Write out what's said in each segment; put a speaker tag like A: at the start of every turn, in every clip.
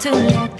A: to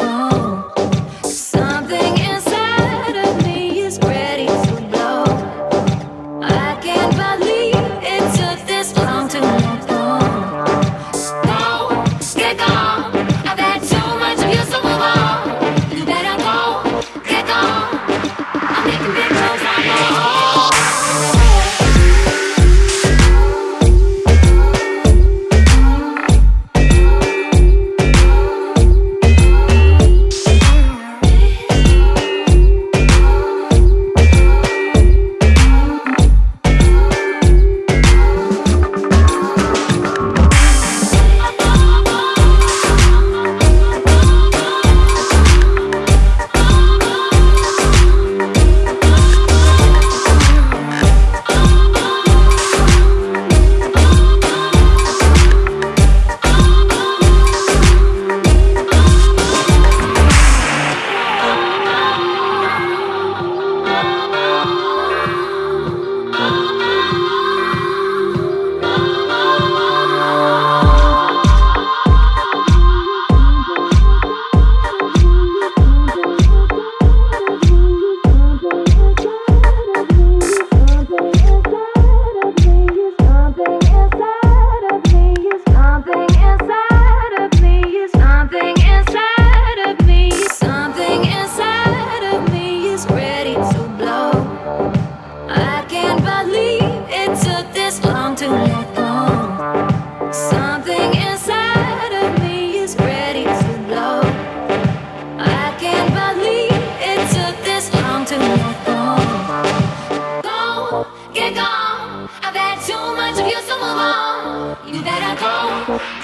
A: Thank you.